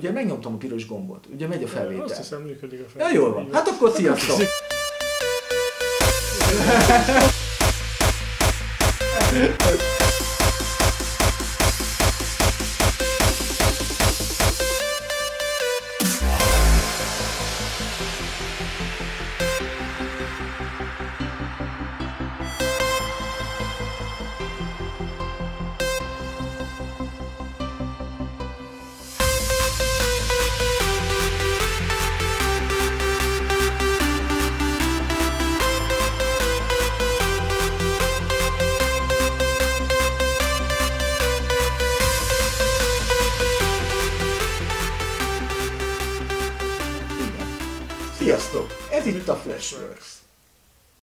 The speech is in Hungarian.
ugye megnyomtam a piros gombot, ugye megy a Azt felvétel. hiszem működik a Ja, felvétel. jól van. Hát akkor sziasztok! Sziasztok! Ez itt a Flashworks.